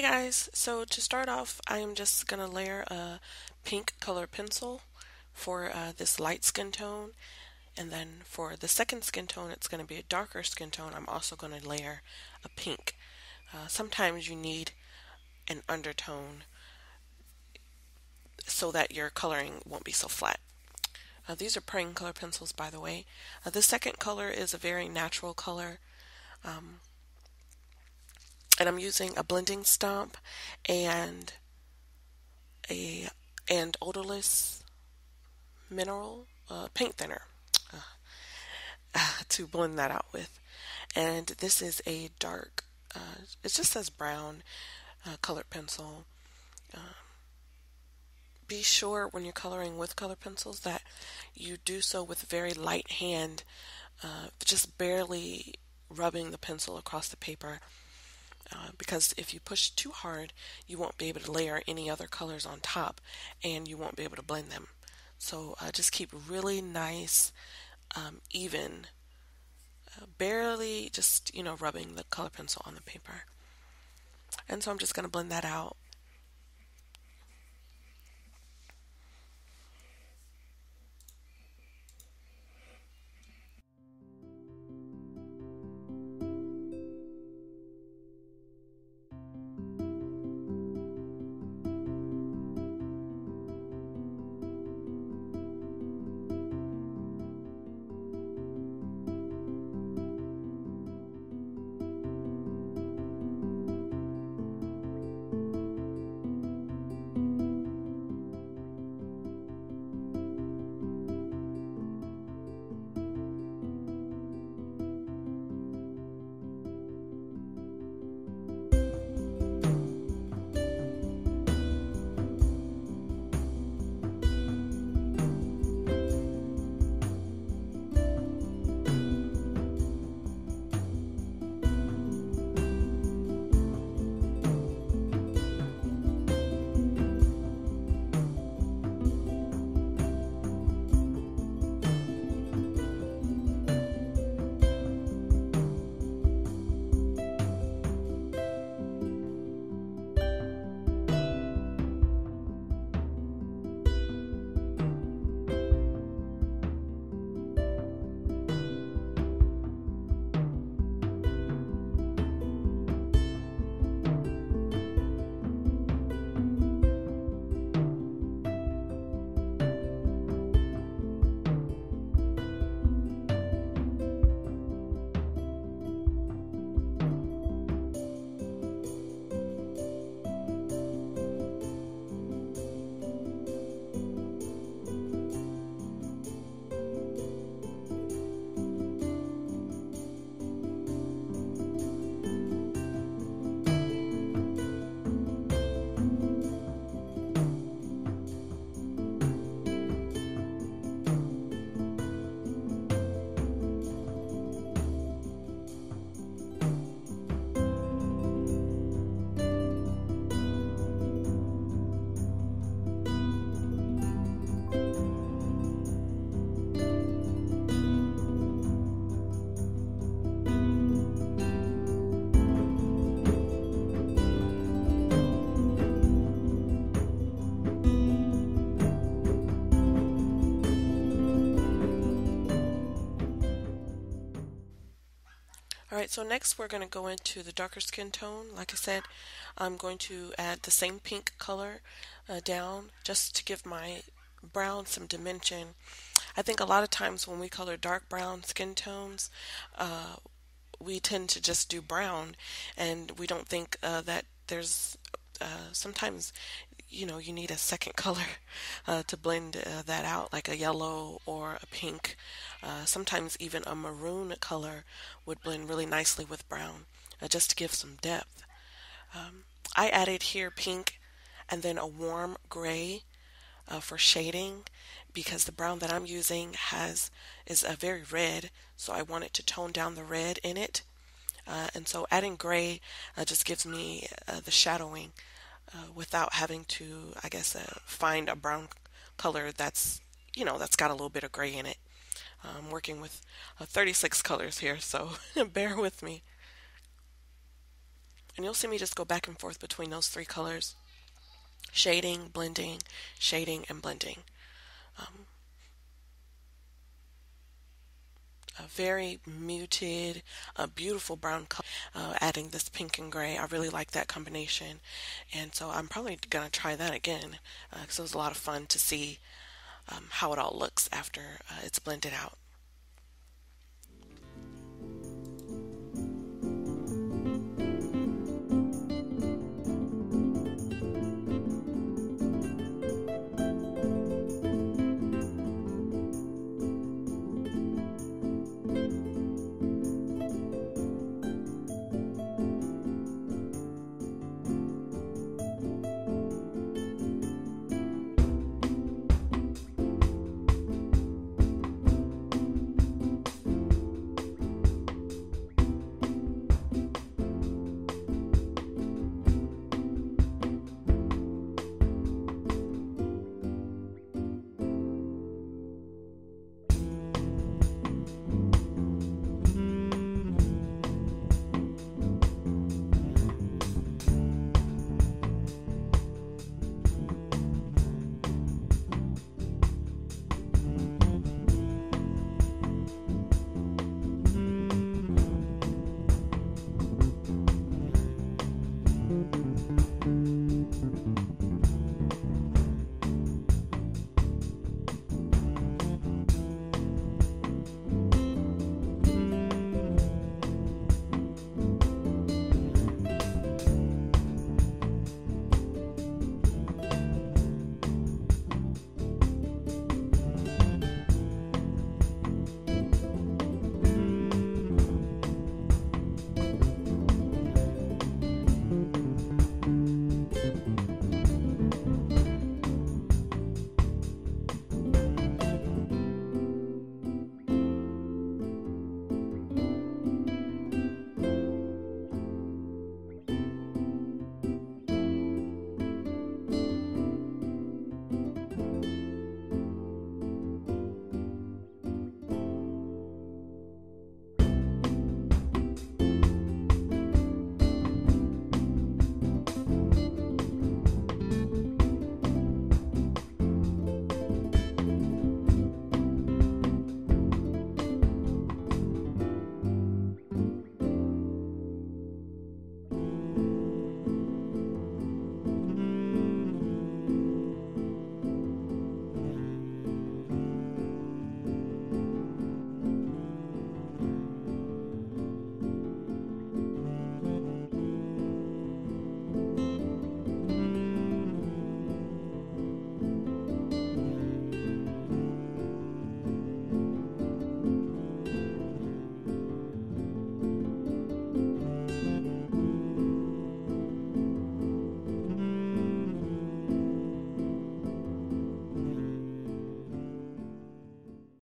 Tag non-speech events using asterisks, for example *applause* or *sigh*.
Hey guys, so to start off, I am just going to layer a pink color pencil for uh, this light skin tone. And then for the second skin tone, it's going to be a darker skin tone. I'm also going to layer a pink. Uh, sometimes you need an undertone so that your coloring won't be so flat. Uh, these are Prang color pencils, by the way. Uh, the second color is a very natural color. Um, and I'm using a blending stump and a and odorless mineral uh, paint thinner uh, to blend that out with. And this is a dark, uh, it just says brown uh, colored pencil. Um, be sure when you're coloring with color pencils that you do so with very light hand, uh, just barely rubbing the pencil across the paper uh, because if you push too hard, you won't be able to layer any other colors on top and you won't be able to blend them. So uh, just keep really nice, um, even, uh, barely just, you know, rubbing the color pencil on the paper. And so I'm just going to blend that out Alright, so next we're going to go into the darker skin tone. Like I said, I'm going to add the same pink color uh, down just to give my brown some dimension. I think a lot of times when we color dark brown skin tones, uh, we tend to just do brown and we don't think uh, that there's uh, sometimes you know you need a second *laughs* color uh, to blend uh, that out like a yellow or a pink. Uh, sometimes even a maroon color would blend really nicely with brown uh, just to give some depth. Um, I added here pink and then a warm gray uh, for shading because the brown that I'm using has is a very red so I wanted to tone down the red in it. And so adding gray just gives me the shadowing uh, without having to, I guess, uh, find a brown color that's, you know, that's got a little bit of gray in it. I'm working with uh, 36 colors here, so *laughs* bear with me. And you'll see me just go back and forth between those three colors. Shading, blending, shading, and blending. Um, a very muted, a beautiful brown color, uh, adding this pink and gray. I really like that combination. And so I'm probably going to try that again because uh, it was a lot of fun to see um, how it all looks after uh, it's blended out.